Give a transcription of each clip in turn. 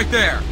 right there!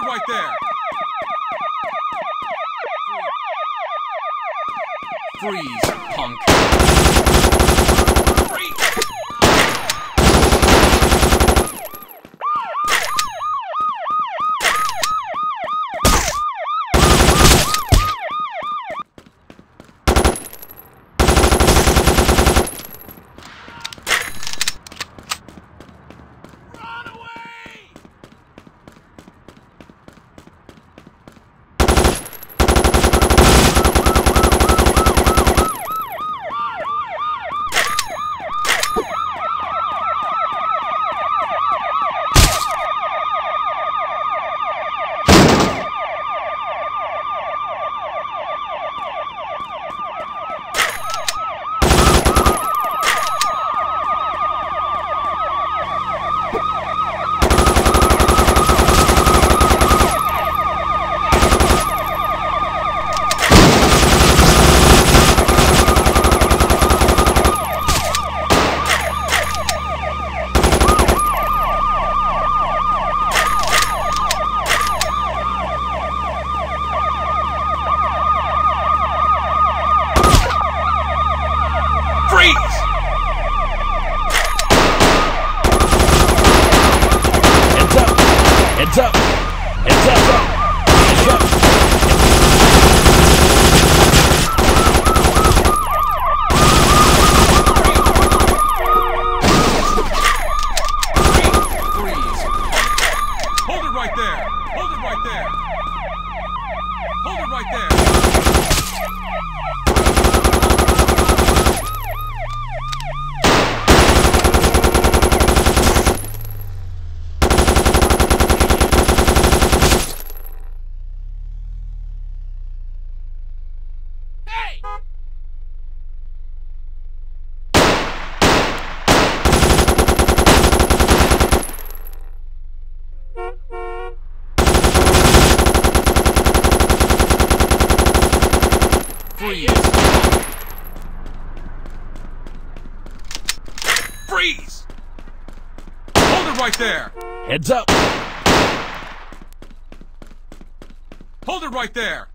kid right there! Freeze, punk. freeze! Freeze! Hold it right there! Heads up! Hold it right there!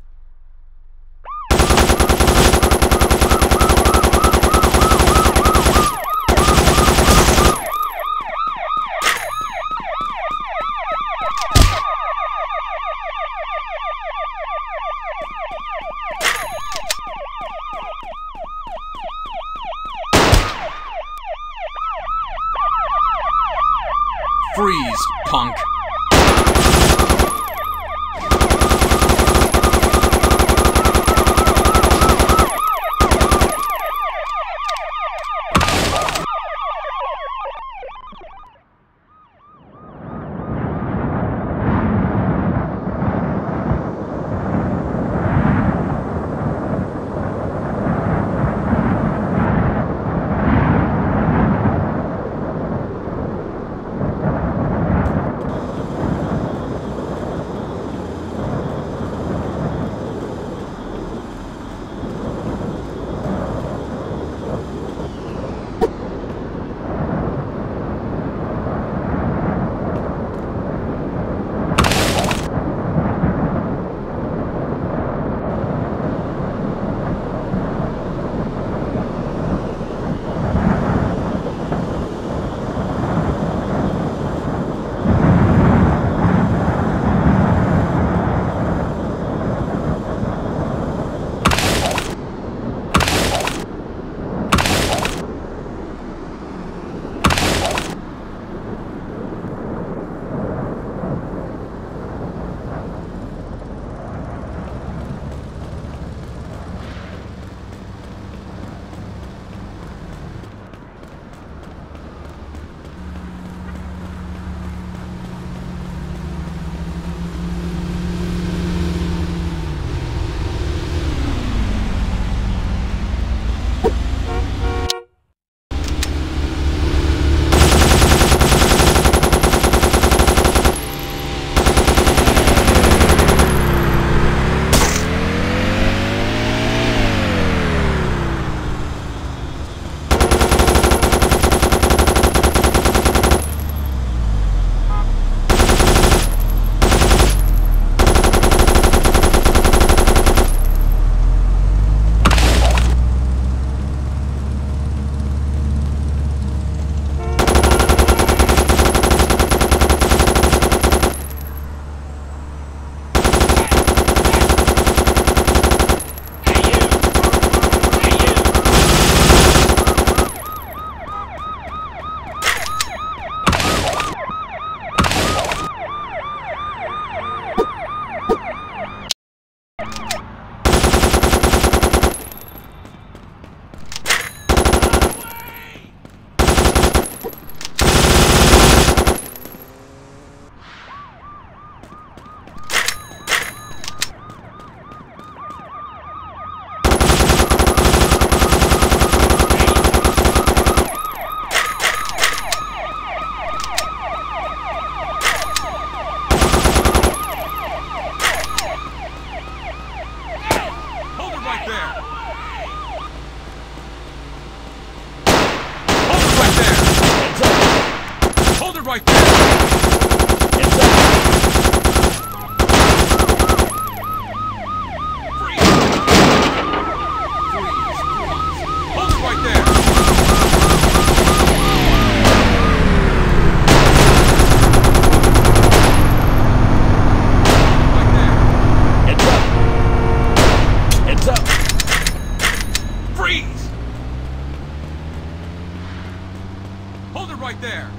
Right there.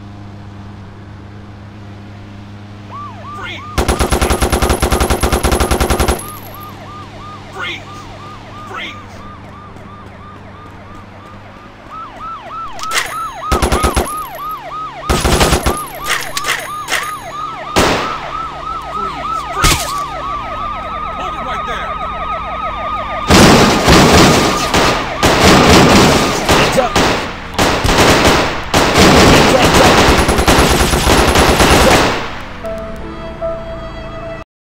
Freeze! Freeze! Freeze!